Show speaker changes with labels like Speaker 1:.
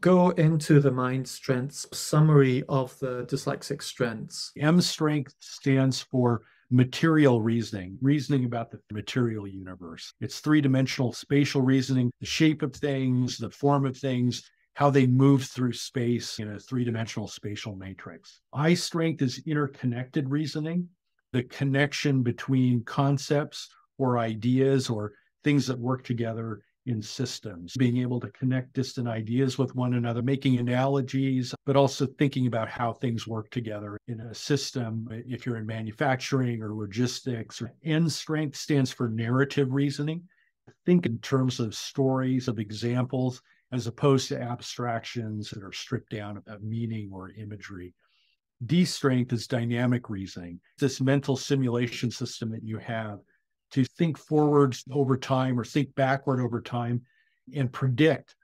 Speaker 1: Go into the mind strengths summary of the dyslexic strengths.
Speaker 2: M strength stands for material reasoning, reasoning about the material universe. It's three dimensional spatial reasoning, the shape of things, the form of things, how they move through space in a three dimensional spatial matrix. I strength is interconnected reasoning, the connection between concepts or ideas or things that work together in systems, being able to connect distant ideas with one another, making analogies, but also thinking about how things work together in a system. If you're in manufacturing or logistics, N strength stands for narrative reasoning. Think in terms of stories, of examples, as opposed to abstractions that are stripped down of meaning or imagery. D strength is dynamic reasoning, this mental simulation system that you have to think forward over time or think backward over time and predict